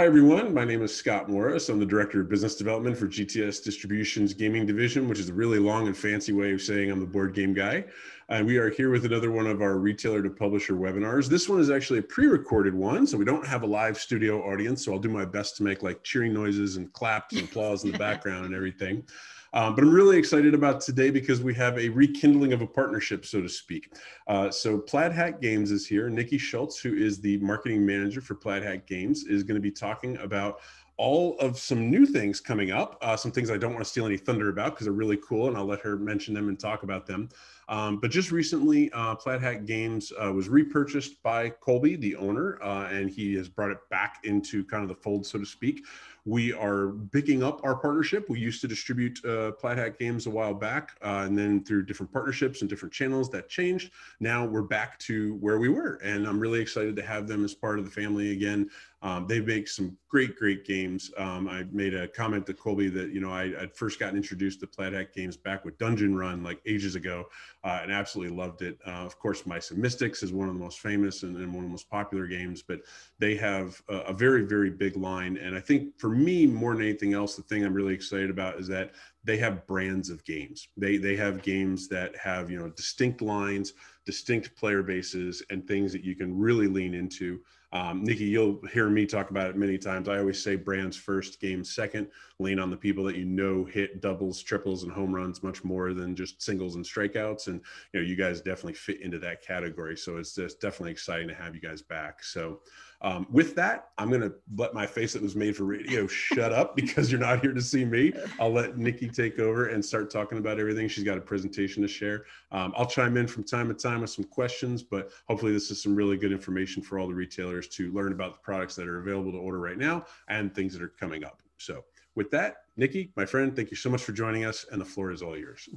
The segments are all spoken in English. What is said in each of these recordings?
Hi, everyone. My name is Scott Morris. I'm the Director of Business Development for GTS Distribution's Gaming Division, which is a really long and fancy way of saying I'm the board game guy. And we are here with another one of our retailer to publisher webinars. This one is actually a pre-recorded one, so we don't have a live studio audience. So I'll do my best to make like cheering noises and claps and applause in the background and everything. Um, but I'm really excited about today because we have a rekindling of a partnership, so to speak. Uh, so Plaid Hat Games is here. Nikki Shults, who is the marketing manager for Plaid Hat Games, is going to be talking about all of some new things coming up, uh, some things I don't want to steal any thunder about because they're really cool, and I'll let her mention them and talk about them. Um, but just recently, uh, Plaid Hat Games uh, was repurchased by Colby, the owner, uh, and he has brought it back into kind of the fold, so to speak. We are picking up our partnership. We used to distribute uh, Plaid Hat games a while back, uh, and then through different partnerships and different channels that changed. Now we're back to where we were, and I'm really excited to have them as part of the family again. Um, they make some great, great games. Um, I made a comment to Colby that, you know, I, would first gotten introduced to Plaid Hat games back with Dungeon Run like ages ago uh, and absolutely loved it. Uh, of course, Mice and Mystics is one of the most famous and, and one of the most popular games, but they have a, a, very, very big line. And I think for me, more than anything else, the thing I'm really excited about is that they have brands of games. They, they have games that have, you know, distinct lines, distinct player bases, and things that you can really lean into. Um, Nikki, you'll hear me talk about it many times. I always say brands first, game second. Lean on the people that you know hit doubles, triples, and home runs much more than just singles and strikeouts. And you know, you guys definitely fit into that category. So it's just definitely exciting to have you guys back. So um, with that, I'm going to let my face that was made for radio shut up because you're not here to see me. I'll let Nikki take over and start talking about everything. She's got a presentation to share. Um, I'll chime in from time to time with some questions, but hopefully this is some really good information for all the retailers to learn about the products that are available to order right now and things that are coming up. So with that, Nikki, my friend, thank you so much for joining us and the floor is all yours.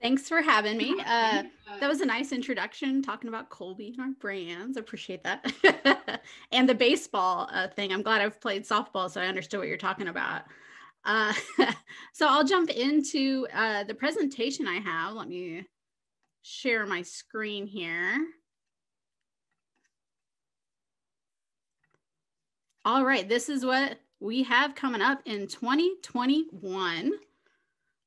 Thanks for having me. Uh, that was a nice introduction talking about Colby and our brands. Appreciate that. and the baseball uh, thing. I'm glad I've played softball, so I understood what you're talking about. Uh, so I'll jump into uh, the presentation I have. Let me share my screen here. All right, this is what we have coming up in 2021.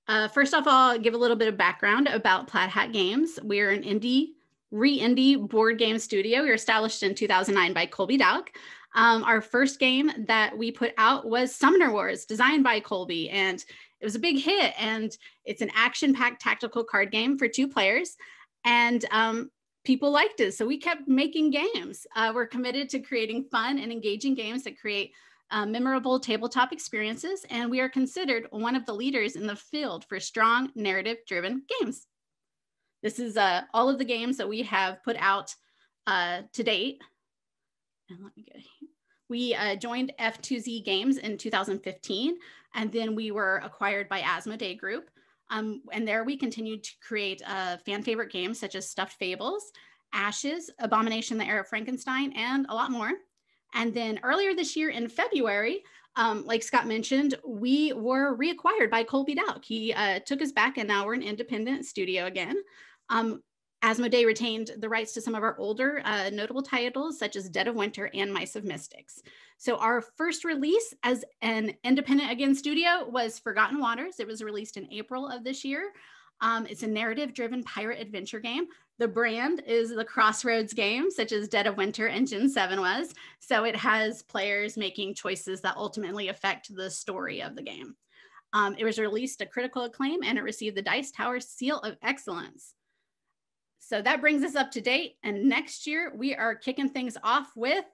Uh, first off, I'll give a little bit of background about Plaid Hat Games. We're an indie, re-indie board game studio. We were established in 2009 by Colby Dauch. Um, our first game that we put out was Summoner Wars, designed by Colby, and it was a big hit. And it's an action-packed tactical card game for two players, and um, people liked it, so we kept making games. Uh, we're committed to creating fun and engaging games that create uh, memorable tabletop experiences, and we are considered one of the leaders in the field for strong narrative driven games. This is uh, all of the games that we have put out uh, to date. And let me get here. We uh, joined F2Z Games in 2015, and then we were acquired by Asmodee Group. Um, and there we continued to create uh, fan favorite games such as Stuffed Fables, Ashes, Abomination, the Heir of Frankenstein, and a lot more. And then earlier this year in February, um, like Scott mentioned, we were reacquired by Colby Dauch. He uh, took us back, and now we're an independent studio again. Um, Asmodee retained the rights to some of our older uh, notable titles, such as Dead of Winter and Mice and Mystics. So our first release as an independent again studio was Forgotten Waters. It was released in April of this year. Um, it's a narrative-driven pirate adventure game the brand is the Crossroads game, such as Dead of Winter and Gen 7 was. So it has players making choices that ultimately affect the story of the game. Um, it was released to critical acclaim and it received the Dice Tower Seal of Excellence. So that brings us up to date. And next year, we are kicking things off with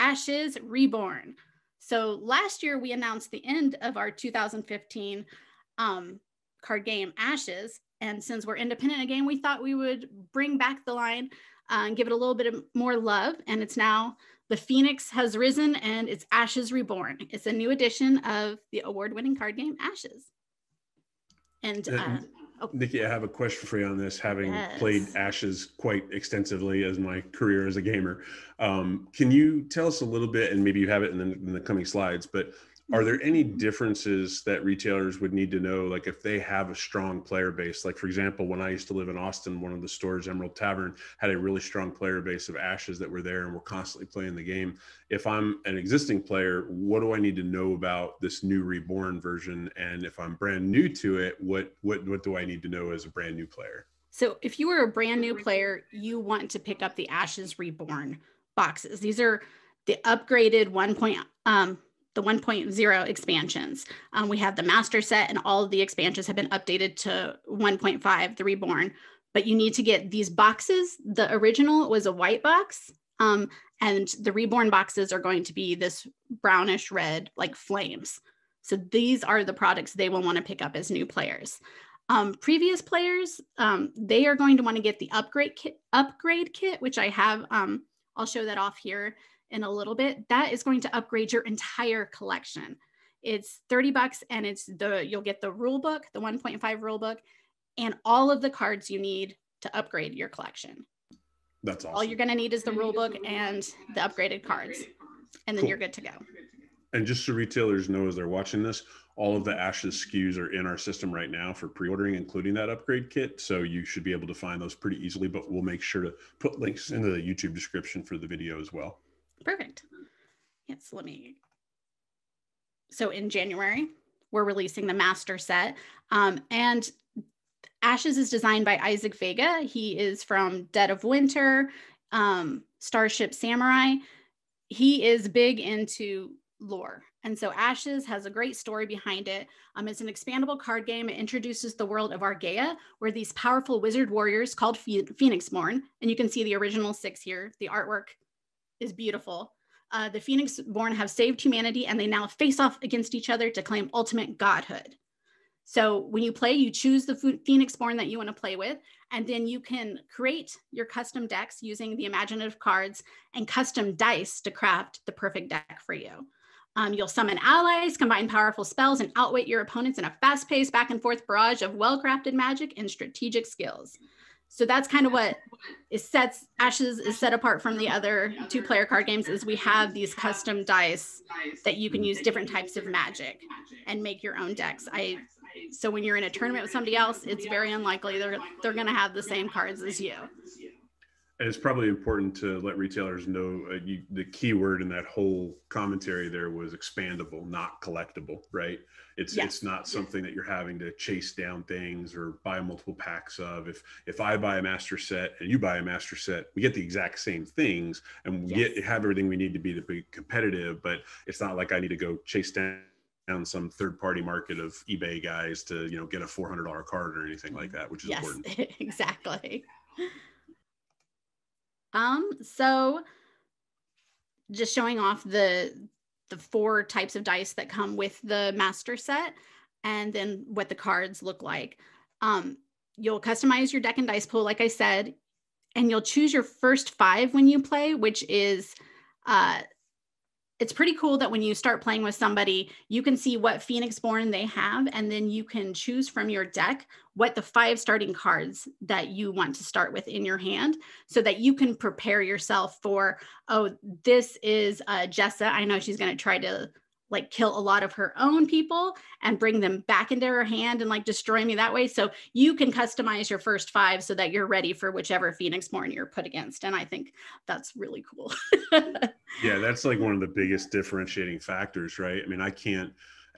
Ashes Reborn. So last year, we announced the end of our 2015 um, card game Ashes. And since we're independent again, we thought we would bring back the line uh, and give it a little bit of more love. And it's now The Phoenix Has Risen and it's Ashes Reborn. It's a new edition of the award winning card game Ashes. And uh, oh. Nikki, I have a question for you on this, having yes. played Ashes quite extensively as my career as a gamer. Um, can you tell us a little bit, and maybe you have it in the, in the coming slides, but are there any differences that retailers would need to know like if they have a strong player base? Like for example when i used to live in austin one of the stores emerald tavern had a really strong player base of ashes that were there and were constantly playing the game. If i'm an existing player what do i need to know about this new reborn version? And if i'm brand new to it what what what do i need to know as a brand new player? So if you were a brand new player you want to pick up the ashes reborn boxes. These are the upgraded 1. Point, um, the 1.0 expansions. Um, we have the master set and all of the expansions have been updated to 1.5, the reborn. But you need to get these boxes. The original was a white box, um, and the reborn boxes are going to be this brownish red, like flames. So these are the products they will want to pick up as new players. Um, previous players, um, they are going to want to get the upgrade kit, upgrade kit, which I have. Um, I'll show that off here in a little bit, that is going to upgrade your entire collection. It's 30 bucks and it's the you'll get the rule book, the 1.5 rule book, and all of the cards you need to upgrade your collection. That's awesome. All you're going to need is the rule book and the upgraded cards. And then cool. you're good to go. And just so retailers know as they're watching this, all of the Ashes SKUs are in our system right now for pre-ordering, including that upgrade kit. So you should be able to find those pretty easily, but we'll make sure to put links in the YouTube description for the video as well. Perfect. Yes, let me. So in January, we're releasing the master set. Um, and Ashes is designed by Isaac Vega. He is from Dead of Winter, um, Starship Samurai. He is big into lore. And so Ashes has a great story behind it. Um, it's an expandable card game. It introduces the world of Argaia, where these powerful wizard warriors called Phoenixborn, and you can see the original six here. The artwork is beautiful. Uh, the Phoenix born have saved humanity and they now face off against each other to claim ultimate godhood. So when you play, you choose the Phoenix born that you want to play with, and then you can create your custom decks using the imaginative cards and custom dice to craft the perfect deck for you. Um, you'll summon allies, combine powerful spells, and outwit your opponents in a fast paced back and forth barrage of well crafted magic and strategic skills. So that's kind of what is sets Ashes is set apart from the other two player card games is we have these custom dice that you can use different types of magic and make your own decks. I so when you're in a tournament with somebody else, it's very unlikely they're they're going to have the same cards as you. And it's probably important to let retailers know uh, you, the key word in that whole commentary there was expandable, not collectible, right? It's yes. it's not something that you're having to chase down things or buy multiple packs of. If if I buy a master set and you buy a master set, we get the exact same things and we yes. get have everything we need to be to be competitive. But it's not like I need to go chase down down some third party market of eBay guys to you know get a four hundred dollar card or anything like that, which is yes, important. exactly. Um, so just showing off the the four types of dice that come with the master set and then what the cards look like. Um, you'll customize your deck and dice pool, like I said, and you'll choose your first five when you play, which is uh, it's pretty cool that when you start playing with somebody, you can see what Phoenix Born they have, and then you can choose from your deck what the five starting cards that you want to start with in your hand so that you can prepare yourself for, oh, this is uh, Jessa. I know she's going to try to like kill a lot of her own people and bring them back into her hand and like destroy me that way. So you can customize your first five so that you're ready for whichever Phoenix Born you're put against. And I think that's really cool. yeah, that's like one of the biggest differentiating factors, right? I mean, I can't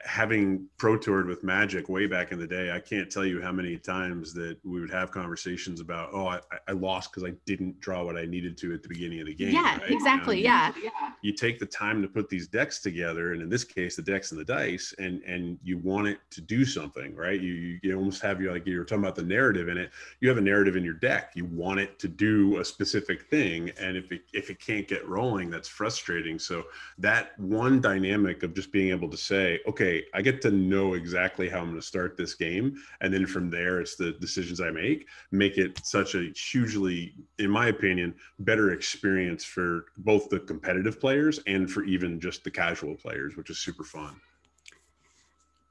having pro toured with magic way back in the day i can't tell you how many times that we would have conversations about oh i, I lost because i didn't draw what i needed to at the beginning of the game yeah right? exactly you know, yeah you take the time to put these decks together and in this case the decks and the dice and and you want it to do something right? You you almost have you like you were talking about the narrative in it. You have a narrative in your deck. You want it to do a specific thing and if it if it can't get rolling that's frustrating. So that one dynamic of just being able to say okay I get to know exactly how I'm going to start this game. And then from there, it's the decisions I make, make it such a hugely, in my opinion, better experience for both the competitive players and for even just the casual players, which is super fun.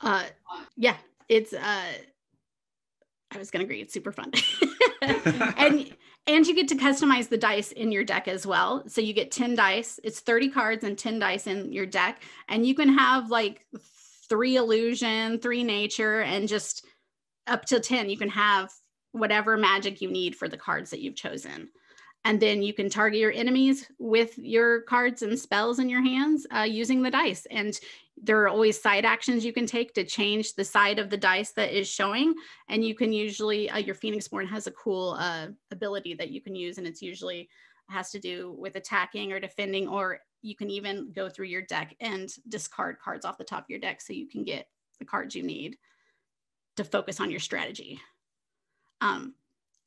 Uh, yeah, it's, uh, I was to agree. It's super fun. and and you get to customize the dice in your deck as well. So you get 10 dice. It's 30 cards and 10 dice in your deck. And you can have like three illusion, three nature, and just up to 10. You can have whatever magic you need for the cards that you've chosen. And then you can target your enemies with your cards and spells in your hands uh, using the dice. And there are always side actions you can take to change the side of the dice that is showing. And you can usually, uh, your Phoenixborn has a cool uh, ability that you can use, and it's usually has to do with attacking or defending, or you can even go through your deck and discard cards off the top of your deck so you can get the cards you need to focus on your strategy. Um,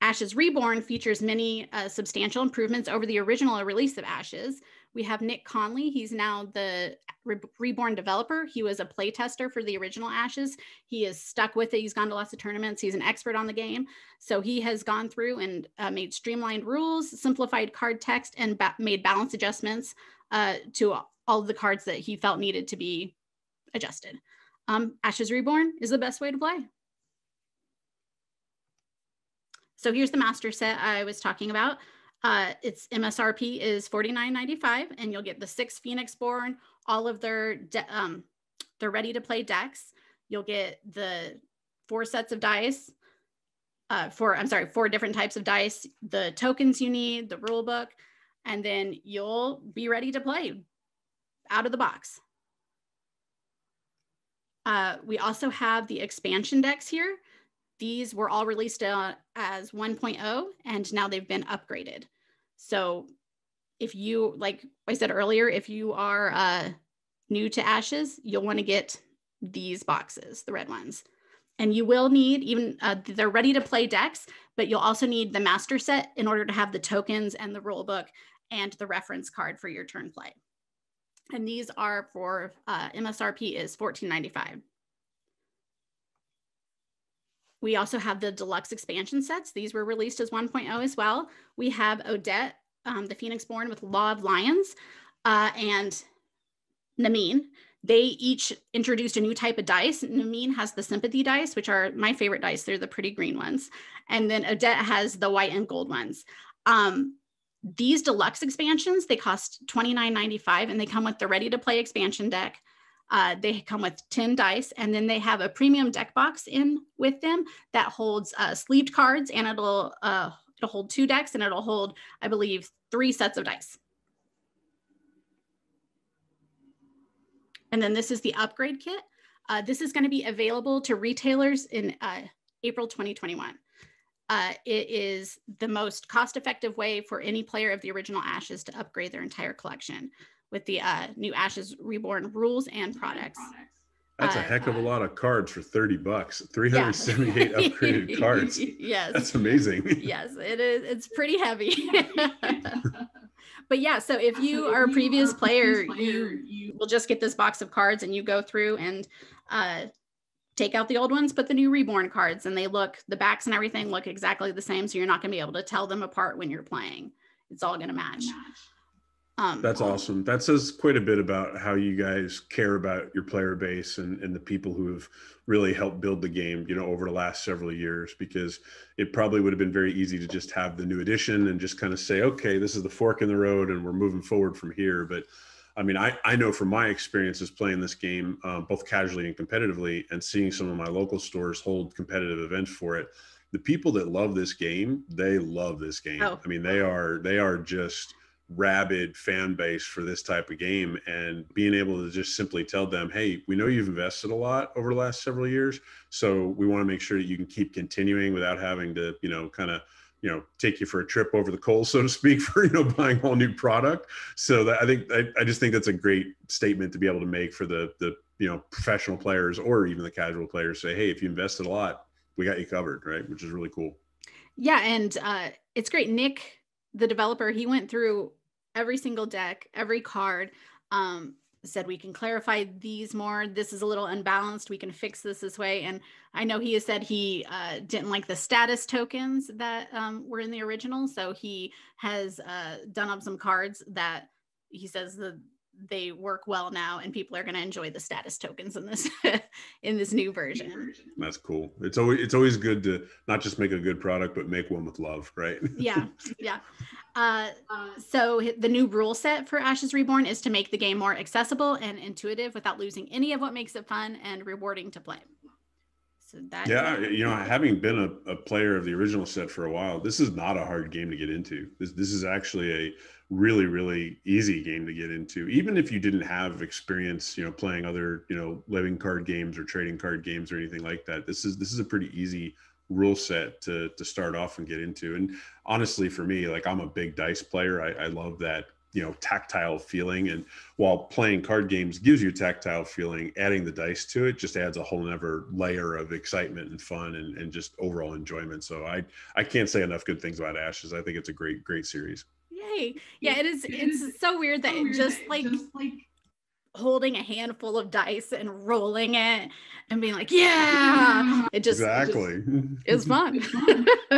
Ashes Reborn features many uh, substantial improvements over the original release of Ashes. We have Nick Conley. He's now the Re- Reborn developer. He was a playtester for the original Ashes. He is stuck with it. He's gone to lots of tournaments. He's an expert on the game. So he has gone through and uh, made streamlined rules, simplified card text, and ba- made balance adjustments uh, to all the cards that he felt needed to be adjusted. Um, Ashes Reborn is the best way to play. So here's the master set I was talking about. Uh, its MSRP is $49.95, and you'll get the six Phoenixborn, all of their um, they're ready to play decks. You'll get the four sets of dice, uh, four I'm sorry, four different types of dice, the tokens you need, the rule book, and then you'll be ready to play out of the box. Uh, we also have the expansion decks here. These were all released uh, as 1.0 and now they've been upgraded. So if you, like I said earlier, if you are uh, new to Ashes, you'll want to get these boxes, the red ones. And you will need even, uh, they're ready to play decks, but you'll also need the master set in order to have the tokens and the rule book and the reference card for your turn play. And these are for uh, MSRP is $14.95. We also have the deluxe expansion sets. These were released as 1.0 as well. We have Odette, um, the Phoenixborn with Law of Lions, uh, and Namine. They each introduced a new type of dice. Namine has the sympathy dice, which are my favorite dice. They're the pretty green ones. And then Odette has the white and gold ones. Um, these deluxe expansions, they cost $29.95 and they come with the ready to play expansion deck, uh, they come with 10 dice, and then they have a premium deck box in with them that holds uh, sleeved cards, and it'll uh, it'll hold two decks, and it'll hold, I believe, three sets of dice. And then this is the upgrade kit. Uh, this is going to be available to retailers in uh, April 2021. Uh, it is the most cost-effective way for any player of the original Ashes to upgrade their entire collection with the uh, new Ashes Reborn rules and products. That's a uh, heck of a lot of cards for 30 bucks. 378 yeah. upgraded cards. Yes. That's amazing. yes, it is. It's pretty heavy. but yeah, so if you are a previous player, you, you will just get this box of cards and you go through and uh, take out the old ones, put the new reborn cards, and they look, the backs and everything look exactly the same. So you're not going to be able to tell them apart when you're playing. It's all going to match. Um, That's awesome. That says quite a bit about how you guys care about your player base and, and the people who have really helped build the game, you know, over the last several years, because it probably would have been very easy to just have the new edition and just kind of say, okay, this is the fork in the road and we're moving forward from here. But I mean, I, I know from my experiences playing this game, uh, both casually and competitively, and seeing some of my local stores hold competitive events for it, the people that love this game, they love this game. Oh. I mean, they are they are just rabid fan base for this type of game and being able to just simply tell them hey we know you've invested a lot over the last several years so we want to make sure that you can keep continuing without having to you know kind of you know take you for a trip over the coals so to speak for you know buying all new product. So that i think I, I just think that's a great statement to be able to make for the the you know professional players or even the casual players. Say hey if you invested a lot we got you covered right? Which is really cool. Yeah and uh it's great. Nick the developer he went through every single deck, every card. Um, said we can clarify these more. This is a little unbalanced. We can fix this this way. And I know he has said he uh, didn't like the status tokens that um, were in the original. So he has uh, done up some cards that he says the they work well now and people are going to enjoy the status tokens in this in this new version. That's cool. It's always it's always good to not just make a good product but make one with love right? Yeah yeah. Uh, so the new rule set for ashes reborn is to make the game more accessible and intuitive without losing any of what makes it fun and rewarding to play. So that yeah you know having been a, a player of the original set for a while this is not a hard game to get into. This this is actually a really really easy game to get into even if you didn't have experience you know playing other you know living card games or trading card games or anything like that. This is this is a pretty easy rule set to to start off and get into. And honestly for me like i'm a big dice player. I, I love that you know tactile feeling. And while playing card games gives you tactile feeling adding the dice to it just adds a whole other layer of excitement and fun and, and just overall enjoyment. So i i can't say enough good things about ashes. I think it's a great great series Yay. Yeah, it is. It's so weird that it just like, just like holding a handful of dice and rolling it and being like, yeah, it just exactly is fun.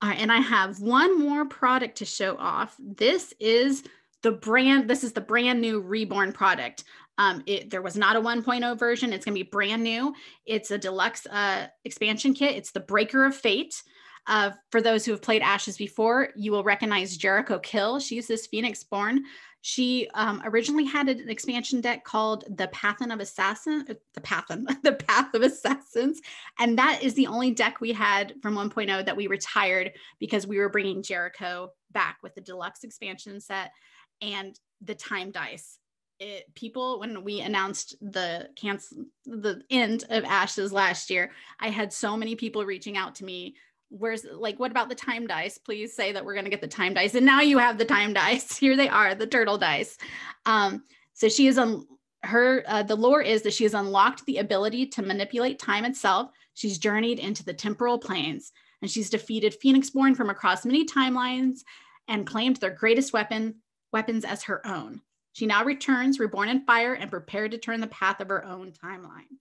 All right, and I have one more product to show off. This is the brand. This is the brand new reborn product. Um, it, there was not a 1.0 version. It's going to be brand new. It's a deluxe uh, expansion kit. It's the Breaker of Fate. Uh, for those who have played Ashes before, you will recognize Jericho Kill. She's this Phoenix born. She um, originally had an expansion deck called the Pathan of Assassin, the Pathan, the Path of Assassins, and that is the only deck we had from 1.0 that we retired because we were bringing Jericho back with the deluxe expansion set and the time dice. It, people when we announced the cancel the end of ashes last year i had so many people reaching out to me where's like what about the time dice? Please say that we're going to get the time dice. And now you have the time dice. Here they are the turtle dice. Um so she is on her uh, the lore is that she has unlocked the ability to manipulate time itself. She's journeyed into the temporal planes and she's defeated phoenixborn from across many timelines and claimed their greatest weapon weapons as her own. She now returns reborn in fire and prepared to turn the path of her own timeline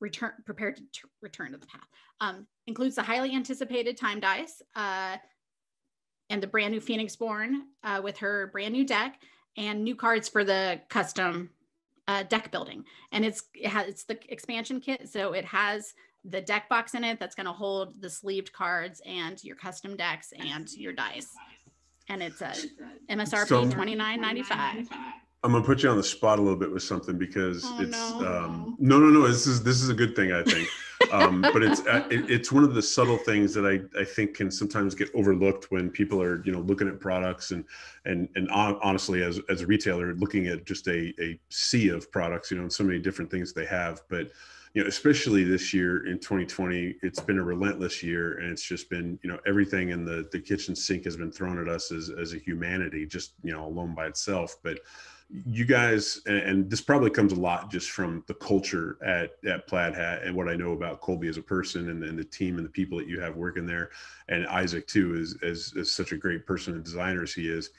return prepared to t- return to the path. Um, includes the highly anticipated time dice uh, and the brand new Phoenixborn uh, with her brand new deck and new cards for the custom uh, deck building. And it's it has it's the expansion kit, so it has the deck box in it that's going to hold the sleeved cards and your custom decks and your dice. And it's a MSRP so, twenty nine ninety five. I'm gonna put you on the spot a little bit with something because oh, it's no. Um, no, no, no. This is this is a good thing, I think. um, but it's uh, it, it's one of the subtle things that I I think can sometimes get overlooked when people are you know looking at products and and and honestly as as a retailer looking at just a a sea of products, you know, and so many different things they have, but you know, especially this year in 2020, it's been a relentless year, and it's just been, you know, everything in the the kitchen sink has been thrown at us as as a humanity, just you know, alone by itself. But you guys and, this probably comes a lot just from the culture at at plaid hat and what i know about colby as a person and, and the team and the people that you have working there. And isaac too is, is is such a great person and designer as he is.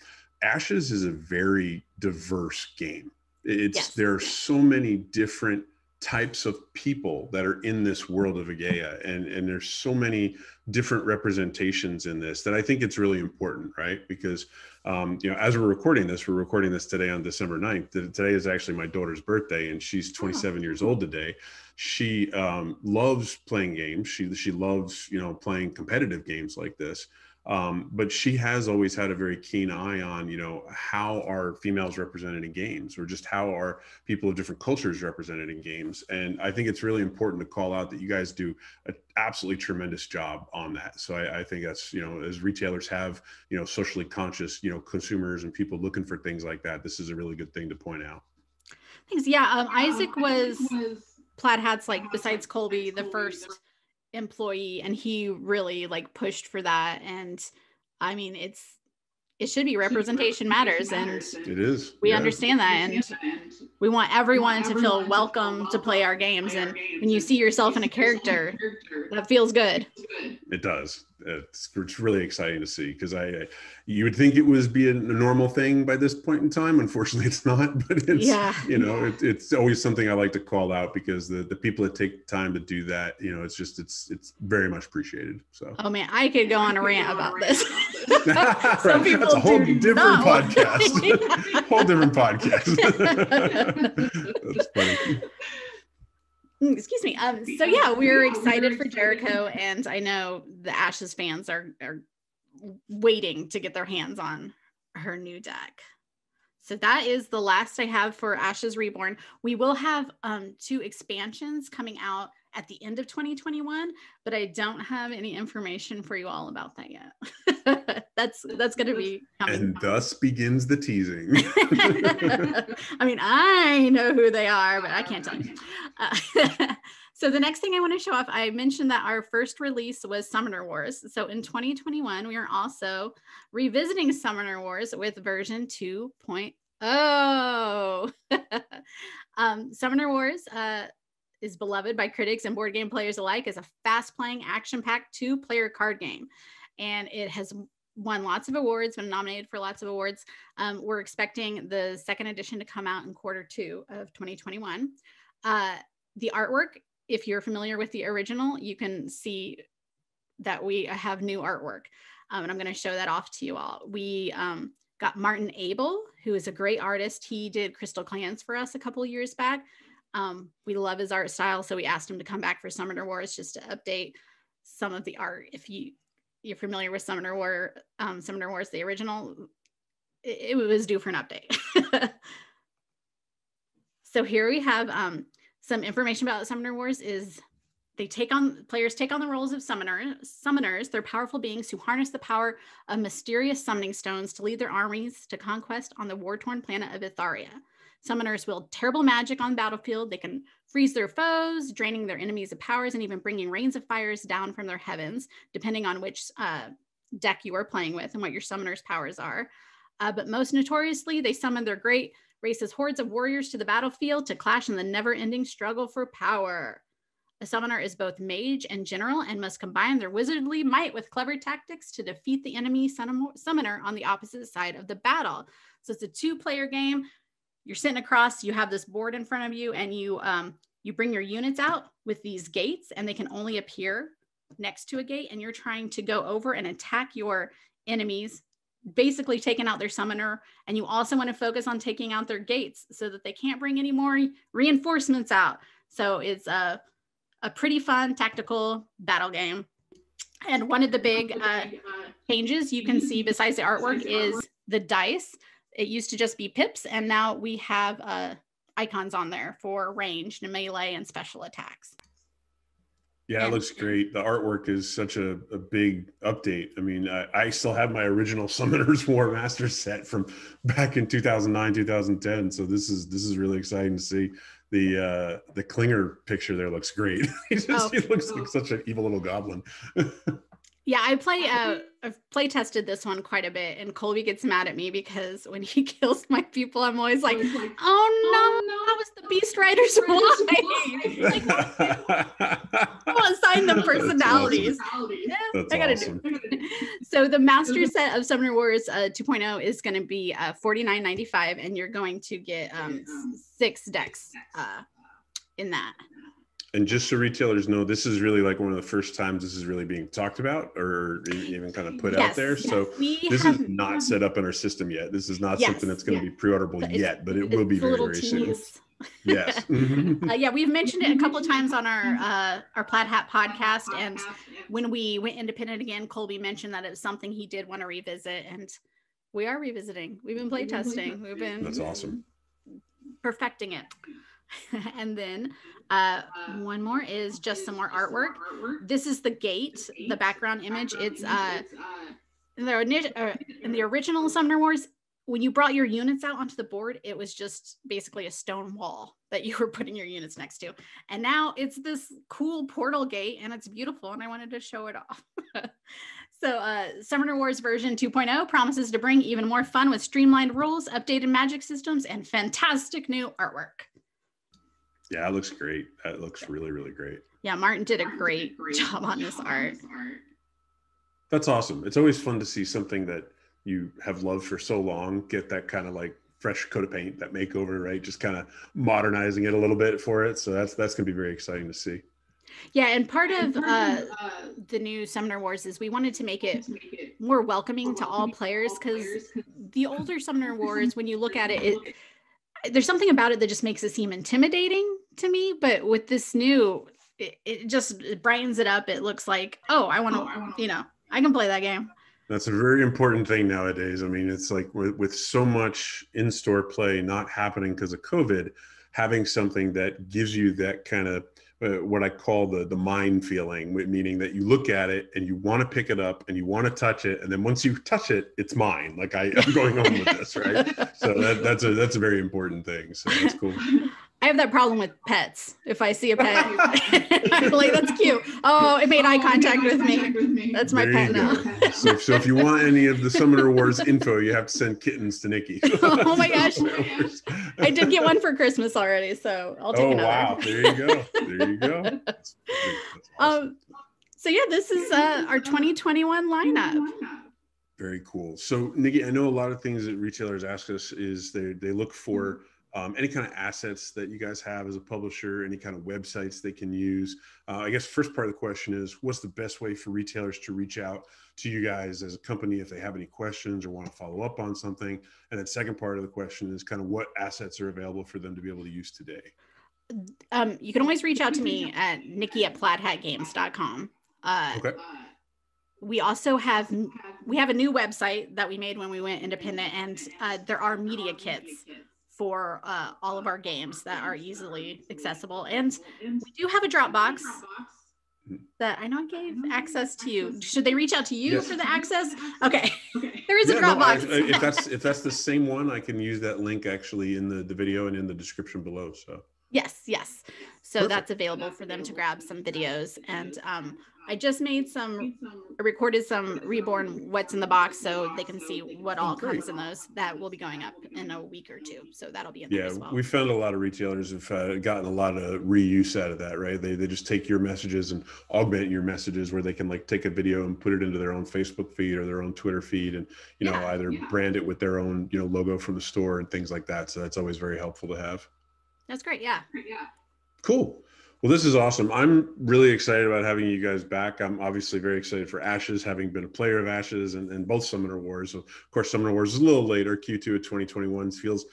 Ashes is a very diverse game. It's yes. there are so many different types of people that are in this world of Argaia. And, and there's so many different representations in this that I think it's really important, right? Because, um, you know, as we're recording this, we're recording this today on December 9th. Today is actually my daughter's birthday and she's 27 oh. years old today. She um, loves playing games. She, she loves, you know, playing competitive games like this. Um, but she has always had a very keen eye on, you know, how are females represented in games or just how are people of different cultures represented in games. And I think it's really important to call out that you guys do an absolutely tremendous job on that. So I, I think that's, you know, as retailers have, you know, socially conscious, you know, consumers and people looking for things like that, this is a really good thing to point out. Thanks. Yeah. Um, Isaac was Plaid Hats, like besides Colby, the first employee and he really like pushed for that. And i mean it's it should be representation matters and it is we yeah. understand that and we want everyone to feel welcome to play our games and when you see yourself in a character that feels good it does it's, it's really exciting to see because I, you would think it was be a, normal thing by this point in time. Unfortunately, it's not. But it's yeah. you know it, it's always something I like to call out because the the people that take time to do that, you know, it's just it's it's very much appreciated. So oh man, I could go on a rant about this. Some people That's a whole different podcast. whole different podcast. That's funny. Mm, excuse me. Um, so yeah, we're excited for Jericho, and I know the Ashes fans are are waiting to get their hands on her new deck. So that is the last I have for Ashes Reborn. We will have um, two expansions coming out at the end of 2021, but I don't have any information for you all about that yet. that's that's going to be coming. And thus begins the teasing. I mean, I know who they are, but I can't tell you. Uh, so the next thing I want to show off, I mentioned that our first release was Summoner Wars. So in 2021, we are also revisiting Summoner Wars with version 2.0. um, Summoner Wars uh, is beloved by critics and board game players alike as a fast playing, action packed two player card game. And it has won lots of awards, been nominated for lots of awards. Um, we're expecting the second edition to come out in quarter two of 2021. Uh, the artwork, if you're familiar with the original, you can see that we have new artwork. Um, and I'm going to show that off to you all. We um, got Martin Abel, who is a great artist. He did Crystal Clans for us a couple years back. Um, we love his art style, so we asked him to come back for Summoner Wars just to update some of the art. If you you're familiar with Summoner War, um, Summoner Wars, the original, it, it was due for an update. so here we have um, some information about Summoner Wars is they take on players take on the roles of summoner, summoners. They're powerful beings who harness the power of mysterious summoning stones to lead their armies to conquest on the war-torn planet of Itharia. Summoners wield terrible magic on the battlefield. They can freeze their foes, draining their enemies of powers, and even bringing rains of fires down from their heavens, depending on which uh, deck you are playing with and what your summoner's powers are. Uh, but most notoriously, they summon their great race's hordes of warriors to the battlefield to clash in the never ending struggle for power. A summoner is both mage and general and must combine their wizardly might with clever tactics to defeat the enemy summoner on the opposite side of the battle. So it's a two player game you're sitting across, you have this board in front of you, and you um, you bring your units out with these gates, and they can only appear next to a gate, and you're trying to go over and attack your enemies, basically taking out their summoner. And you also want to focus on taking out their gates so that they can't bring any more reinforcements out. So it's a a pretty fun tactical battle game. And one of the big uh, changes you can see besides the artwork is the dice it used to just be pips, and now we have uh, icons on there for ranged and melee and special attacks. Yeah, it looks great. The artwork is such a, a big update. I mean, I, I, still have my original Summoners War Master set from back in 2009, 2010. So this is this is really exciting to see. The uh, the Klinger picture there looks great. he, just, oh. he looks like such an evil little goblin. Yeah, I play uh I've play tested this one quite a bit and Colby gets mad at me because when he kills my people, I'm always like, oh no, oh, no. that was the Beast Rider's wife. like, I want to assign them personalities. Yeah, I gotta awesome. do it. So the master set of Summoner Wars uh, 2.0 is gonna be uh 49.95 and you're going to get um six decks uh in that and just so retailers know, this is really like one of the first times this is really being talked about or even kind of put yes, out there. Yes. So we this is not set up in our system yet. This is not yes, something that's going to yeah. be pre-orderable yet, but it will be very, very soon. Yes. uh, yeah, we've mentioned it a couple of times on our uh, our Plaid Hat podcast, and when we went independent again, Colby mentioned that it was something he did want to revisit, and we are revisiting. We've been play testing. We've been that's awesome perfecting it. and then uh, one more is just some more artwork. This is the gate, the background image. It's uh, in the, uh, in the original Summoner Wars, when you brought your units out onto the board, it was just basically a stone wall that you were putting your units next to. And now it's this cool portal gate and it's beautiful. And I wanted to show it off. so, uh, Summoner Wars version 2.0 promises to bring even more fun with streamlined rules, updated magic systems, and fantastic new artwork. Yeah, it looks great. That looks really, really great. Yeah, Martin did a great, great job on this art. art. That's awesome. It's always fun to see something that you have loved for so long get that kind of like fresh coat of paint, that makeover, right? Just kind of modernizing it a little bit for it. So that's that's gonna be very exciting to see. Yeah, and part of uh, the new Summoner Wars is we wanted to make it more welcoming to all players because the older Summoner Wars, when you look at it, it there's something about it that just makes it seem intimidating to me. But with this new, it, it just it brightens it up. It looks like, oh, I want to, oh, you know, I can play that game. That's a very important thing nowadays. I mean, it's like with, with so much in store play not happening because of COVID, having something that gives you that kind of uh, what I call the the mind feeling, meaning that you look at it and you want to pick it up and you want to touch it, and then once you touch it, it's mine. Like I, am going home with this, right? So that, that's a that's a very important thing. So that's cool. I have that problem with pets. If I see a pet, I'm like, that's cute. Oh, it made eye contact with me. That's my there pet now. so, so if you want any of the Summoner Wars info, you have to send kittens to Nikki. oh my gosh. I did get one for Christmas already, so I'll take oh, another. wow. There you go. There you go. That's, that's awesome. Um, so yeah, this is uh, our 2021 lineup. Very cool. So Nikki, I know a lot of things that retailers ask us is they they look for mm-hmm um, any kind of assets that you guys have as a publisher, any kind of websites they can use. Uh, I guess first part of the question is, what's the best way for retailers to reach out to you guys as a company if they have any questions or want to follow up on something? And then second part of the question is kind of what assets are available for them to be able to use today. Um, you can always reach out to me at nikki at plaidhatgames.com. Uh, okay. We also have we have a new website that we made when we went independent, and uh, there are media kits for uh, all of our games that are easily accessible. And we do have a Dropbox that I know I gave access to you. Should they reach out to you yes. for the access? Okay. there is yeah, a Dropbox. No, I, if that's if that's the same one, I can use that link actually in the, the video and in the description below. So yes, yes. So Perfect. that's available for them to grab some videos. And um, I just made some, I recorded some reborn what's in the box so they can see what all comes in those. That will be going up in a week or two. So that'll be in yeah, well. we found a lot of retailers have uh, gotten a lot of reuse out of that, right? They, they just take your messages and augment your messages where they can like take a video and put it into their own Facebook feed or their own Twitter feed and, you know, yeah, either yeah. brand it with their own, you know, logo from the store and things like that. So that's always very helpful to have. That's great. Yeah. Yeah. Cool. Well, this is awesome. I'm really excited about having you guys back. I'm obviously very excited for Ashes, having been a player of Ashes and, and both Summoner Wars. Of course, Summoner Wars is a little later. Q2 of 2021 feels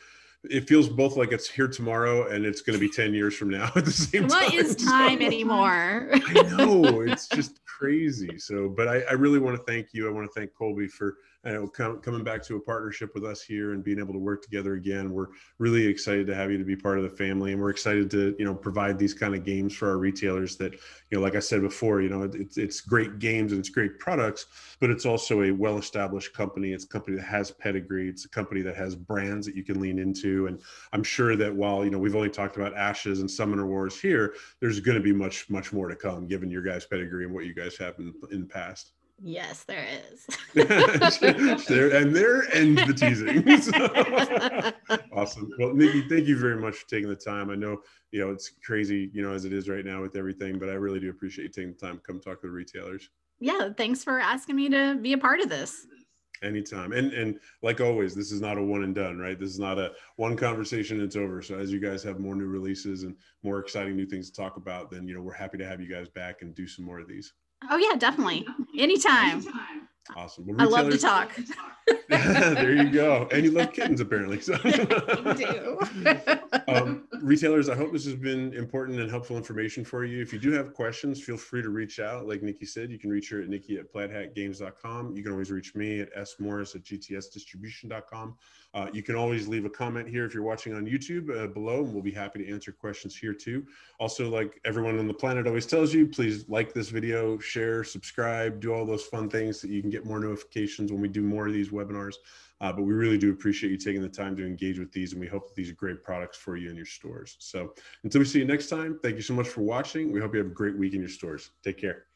it feels both like it's here tomorrow and it's going to be 10 years from now at the same what time. What is time so, anymore? I know it's just crazy. So, but I, I really want to thank you. I want to thank Colby for I know com- coming back to a partnership with us here and being able to work together again. We're really excited to have you to be part of the family, and we're excited to you know provide these kind of games for our retailers. That you know, like I said before, you know, it's it's great games and it's great products, but it's also a well-established company. It's a company that has pedigree. It's a company that has brands that you can lean into. And I'm sure that while you know we've only talked about Ashes and Summoner Wars here, there's going to be much much more to come, given your guys' pedigree and what you guys have in, in the past. Yes, there is. there and there ends the teasing. awesome. Well, Nikki, thank you very much for taking the time. I know you know it's crazy, you know, as it is right now with everything, but I really do appreciate you taking the time to come talk to the retailers. Yeah, thanks for asking me to be a part of this. Anytime. And and like always, this is not a one and done, right? This is not a one conversation it's over. So as you guys have more new releases and more exciting new things to talk about, then you know we're happy to have you guys back and do some more of these. Oh yeah, definitely. Anytime. Awesome. Well, I love to talk. there you go. And you love kittens, apparently. So. do. um, retailers, I hope this has been important and helpful information for you. If you do have questions, feel free to reach out. Like Nikki said, you can reach her at nikki at plaidhatgames.com. You can always reach me at smorris at gtsdistribution.com. Uh, you can always leave a comment here if you're watching on YouTube uh, below, and we'll be happy to answer questions here too. Also, like everyone on the planet always tells you, please like this video, share, subscribe, do all those fun things that you can get more notifications when we do more of these webinars. Uh, but we really do appreciate you taking the time to engage with these, and we hope that these are great products for you in your stores. So until we see you next time, thank you so much for watching. We hope you have a great week in your stores. Take care.